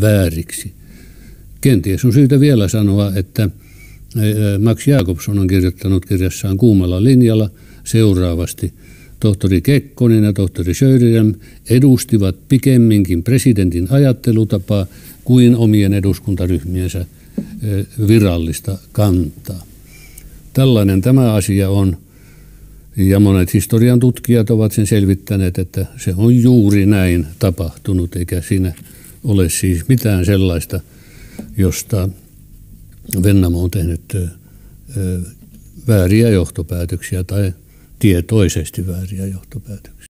vääriksi. Kenties on syytä vielä sanoa, että Max Jakobson on kirjoittanut kirjassaan Kuumalla linjalla seuraavasti. Tohtori Kekkonen ja tohtori Söderholm edustivat pikemminkin presidentin ajattelutapaa kuin omien eduskuntaryhmiensä virallista kantaa. Tällainen tämä asia on. Ja monet historian tutkijat ovat sen selvittäneet, että se on juuri näin tapahtunut, eikä siinä ole siis mitään sellaista, josta Vennamo on tehnyt vääriä johtopäätöksiä tai tietoisesti vääriä johtopäätöksiä.